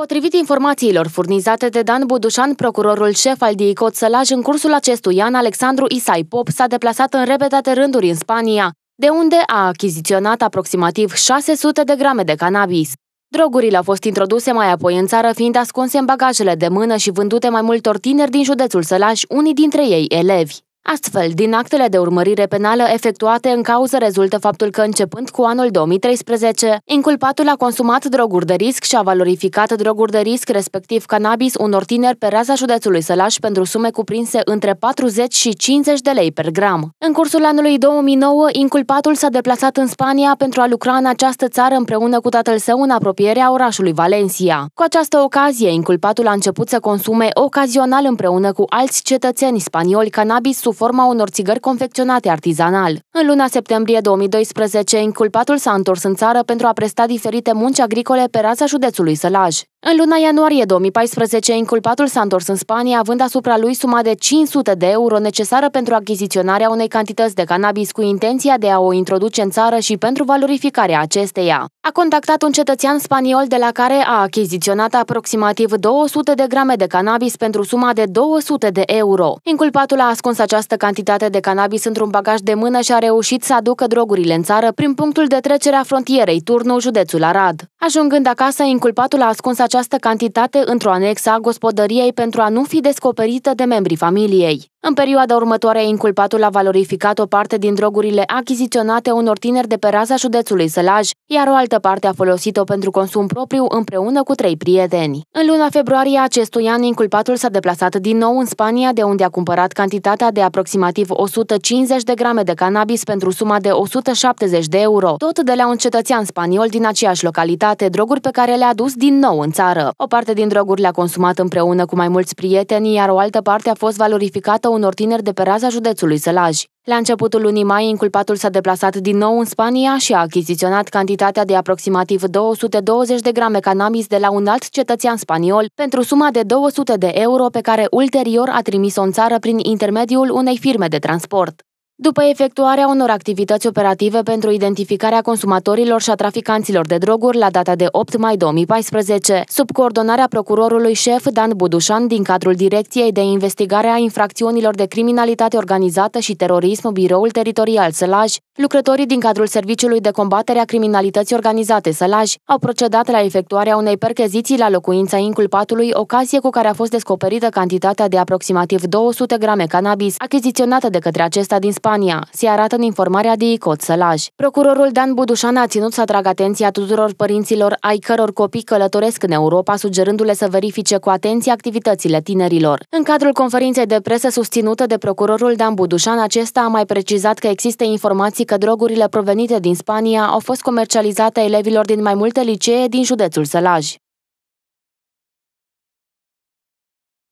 Potrivit informațiilor furnizate de Dan Budușan, procurorul șef al DICOT Sălaj, în cursul acestui an, Alexandru Isai Pop s-a deplasat în repetate rânduri în Spania, de unde a achiziționat aproximativ 600 de grame de cannabis. Drogurile au fost introduse mai apoi în țară, fiind ascunse în bagajele de mână și vândute mai multor tineri din județul Sălaj, unii dintre ei elevi. Astfel, din actele de urmărire penală efectuate în cauză rezultă faptul că, începând cu anul 2013, inculpatul a consumat droguri de risc și a valorificat droguri de risc, respectiv cannabis, unor tineri pe raza județului Sălaș pentru sume cuprinse între 40 și 50 de lei per gram. În cursul anului 2009, inculpatul s-a deplasat în Spania pentru a lucra în această țară împreună cu tatăl său în apropierea orașului Valencia. Cu această ocazie, inculpatul a început să consume ocazional împreună cu alți cetățeni spanioli cannabis sub forma unor țigări confecționate artizanal. În luna septembrie 2012, inculpatul s-a întors în țară pentru a presta diferite munci agricole pe raza județului Sălaj. În luna ianuarie 2014, inculpatul s-a întors în Spania, având asupra lui suma de 500 de euro necesară pentru achiziționarea unei cantități de cannabis cu intenția de a o introduce în țară și pentru valorificarea acesteia. A contactat un cetățean spaniol de la care a achiziționat aproximativ 200 de grame de cannabis pentru suma de 200 de euro. Inculpatul a ascuns această cantitate de cannabis într-un bagaj de mână și a reușit să aducă drogurile în țară prin punctul de trecere a frontierei Turnu, județul Arad. Ajungând acasă, inculpatul a ascuns această cantitate într-o anexă a gospodăriei pentru a nu fi descoperită de membrii familiei. În perioada următoare, inculpatul a valorificat o parte din drogurile achiziționate unor tineri de pe raza județului Sălaj, iar o altă parte a folosit-o pentru consum propriu împreună cu trei prieteni. În luna februarie acestui an, inculpatul s-a deplasat din nou în Spania, de unde a cumpărat cantitatea de aproximativ 150 de grame de cannabis pentru suma de 170 de euro, tot de la un cetățean spaniol din aceeași localitate, droguri pe care le-a dus din nou în țară. O parte din droguri le-a consumat împreună cu mai mulți prieteni, iar o altă parte a fost valorificată unor tineri de pe raza județului Sălaj. La începutul lunii mai, inculpatul s-a deplasat din nou în Spania și a achiziționat cantitatea de aproximativ 220 de grame cannabis de la un alt cetățean spaniol pentru suma de 200 de euro pe care ulterior a trimis-o în țară prin intermediul unei firme de transport. După efectuarea unor activități operative pentru identificarea consumatorilor și a traficanților de droguri la data de 8 mai 2014, sub coordonarea procurorului șef Dan Budușan din cadrul Direcției de Investigare a Infracțiunilor de Criminalitate Organizată și Terorism, Biroul Teritorial Sălaj, lucrătorii din cadrul Serviciului de Combatere a Criminalității Organizate Sălaj au procedat la efectuarea unei percheziții la locuința inculpatului, ocazie cu care a fost descoperită cantitatea de aproximativ 200 grame cannabis achiziționată de către acesta din Spania, se arată în informarea de ICOT Sălaj. Procurorul Dan Budușan a ținut să atragă atenția tuturor părinților ai căror copii călătoresc în Europa, sugerându-le să verifice cu atenție activitățile tinerilor. În cadrul conferinței de presă susținută de procurorul Dan Budușan, acesta a mai precizat că există informații că drogurile provenite din Spania au fost comercializate elevilor din mai multe licee din județul Sălaj.